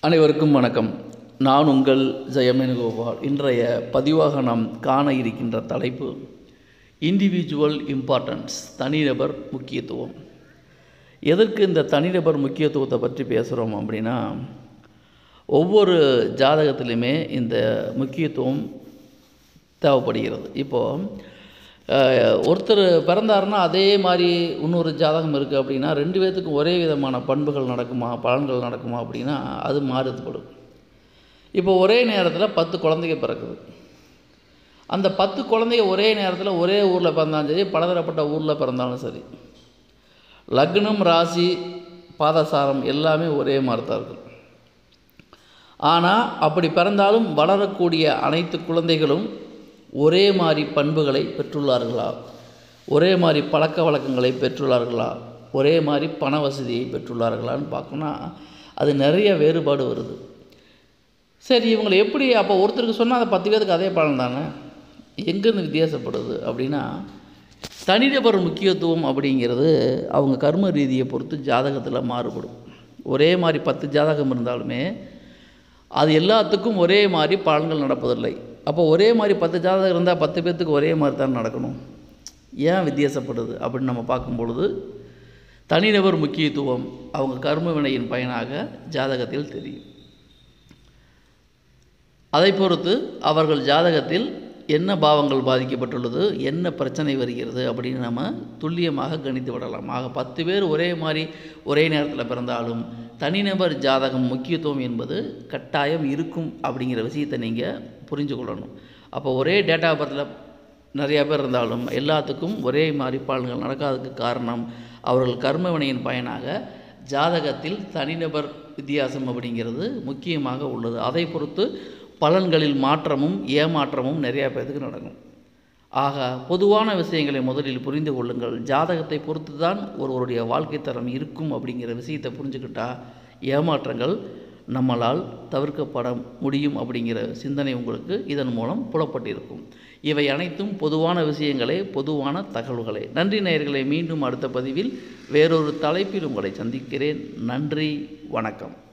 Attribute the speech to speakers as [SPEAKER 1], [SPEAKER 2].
[SPEAKER 1] அனைவருக்கும் வணக்கம். நான் உங்கள் ஜெயமேனுகோபால். இன்றைய பதிவாக நாம் காண இருக்கின்ற தலைப்பு இண்டிவிஜுவல் இம்பார்ட்டன்ஸ் தனிநபர் முக்கியத்துவம். எதற்கு இந்த தனிநபர் முக்கியத்துவத்தை பற்றி பேசுகிறோம் அப்படின்னா ஒவ்வொரு ஜாதகத்திலையுமே இந்த முக்கியத்துவம் தேவைப்படுகிறது. இப்போது ஒருத்தர் பிறந்தாருன்னா அதே மாதிரி இன்னொரு ஜாதகம் இருக்குது அப்படின்னா ரெண்டு பேர்த்துக்கும் ஒரே விதமான பண்புகள் நடக்குமா பலன்கள் நடக்குமா அப்படின்னா அது மாறுபடும். இப்போ ஒரே நேரத்தில் பத்து குழந்தைங்க பிறக்குது. அந்த பத்து குழந்தைங்க ஒரே நேரத்தில் ஒரே ஊரில் பிறந்தாலும் சரி பலதரப்பட்ட ஊரில் பிறந்தாலும் சரி லக்னம் ராசி பாதசாரம் எல்லாமே ஒரே மாதிரி தான் இருக்கும். ஆனால் அப்படி பிறந்தாலும் வளரக்கூடிய அனைத்து குழந்தைகளும் ஒரே மாதிரி பண்புகளை பெற்றுள்ளார்களா? ஒரே மாதிரி பழக்க வழக்கங்களை பெற்றுள்ளார்களா? ஒரே மாதிரி பண வசதியை பெற்றுள்ளார்களான்னு பார்க்கணும்னா அது நிறைய வேறுபாடு வருது. சரி இவங்களை எப்படி அப்போ ஒருத்தருக்கு சொன்னால் அதை பத்து பேருக்கு அதே பலன் தானே? எங்கேருந்து வித்தியாசப்படுது அப்படின்னா தனிநபர் முக்கியத்துவம் அப்படிங்கிறது அவங்க கர்ம ரீதியை பொறுத்து ஜாதகத்தில் மாறுபடும். ஒரே மாதிரி பத்து ஜாதகம் இருந்தாலுமே அது எல்லாத்துக்கும் ஒரே மாதிரி பலன்கள் நடப்பதில்லை. அப்போ ஒரே மாதிரி பத்து ஜாதகம் இருந்தால் பத்து பேர்த்துக்கு ஒரே மாதிரி தான் நடக்கணும். ஏன் வித்தியாசப்படுது அப்படின்னு நம்ம பார்க்கும் பொழுது தனிநபர் முக்கியத்துவம் அவங்க கர்ம வினையின் பயனாக ஜாதகத்தில் தெரியும். அதை பொறுத்து அவர்கள் ஜாதகத்தில் என்ன பாவங்கள் பாதிக்கப்பட்டுள்ளது என்ன பிரச்சனை வருகிறது அப்படின்னு நம்ம துல்லியமாக கணித்து விடலாம். ஆக பத்து பேர் ஒரே மாதிரி ஒரே நேரத்தில் பிறந்தாலும் தனிநபர் ஜாதகம் முக்கியத்துவம் என்பது கட்டாயம் இருக்கும் அப்படிங்கிற விஷயத்தை நீங்கள் புரிஞ்சு கொள்ளணும் அப்போ ஒரே டேட்டா பர்த்தில் நிறையா பேர் இருந்தாலும் எல்லாத்துக்கும் ஒரே மாதிரி நடக்காததுக்கு காரணம் அவர்கள் கர்ம வினையின் பயனாக ஜாதகத்தில் தனிநபர் வித்தியாசம் அப்படிங்கிறது முக்கியமாக உள்ளது. அதை பொறுத்து பலன்களில் மாற்றமும் ஏமாற்றமும் நிறையா பேர்த்துக்கு நடக்கும். ஆக பொதுவான விஷயங்களை முதலில் புரிந்து கொள்ளுங்கள். ஜாதகத்தை பொறுத்து தான் ஒருவருடைய வாழ்க்கை தரம் இருக்கும் அப்படிங்கிற விஷயத்தை புரிஞ்சுக்கிட்டால் ஏமாற்றங்கள் நம்மளால் தவிர்க்கப்பட முடியும் அப்படிங்கிற சிந்தனை உங்களுக்கு இதன் மூலம் புலப்பட்டிருக்கும். இவை அனைத்தும் பொதுவான விஷயங்களே பொதுவான தகவல்களே. நன்றி நேயர்களை மீண்டும் அடுத்த பதிவில் வேறொரு தலைப்பில் உங்களை சந்திக்கிறேன். நன்றி வணக்கம்.